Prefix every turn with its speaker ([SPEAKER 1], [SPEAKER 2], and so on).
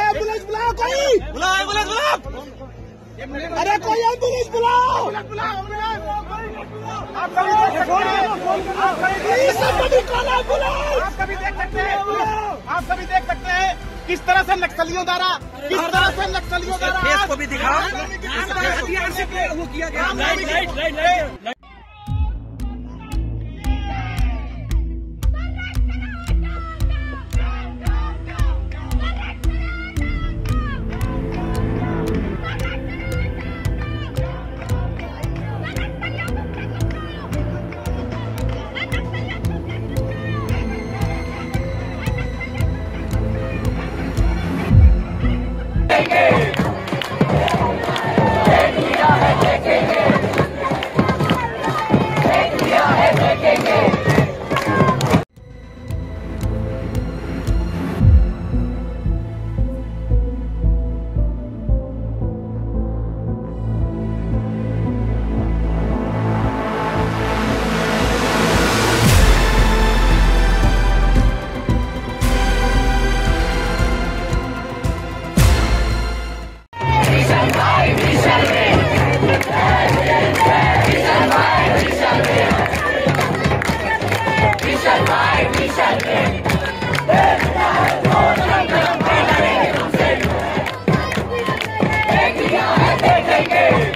[SPEAKER 1] Ambulance बुलाओ बुलाओ
[SPEAKER 2] ambulance अरे कोई एंबुलेंस बुलाओ आप कभी देख सकते हैं आप कभी देख सकते हैं किस तरह से नक्सलियों द्वारा किस तरह से नक्सलियों द्वारा
[SPEAKER 3] को भी दिखाओ Enrique.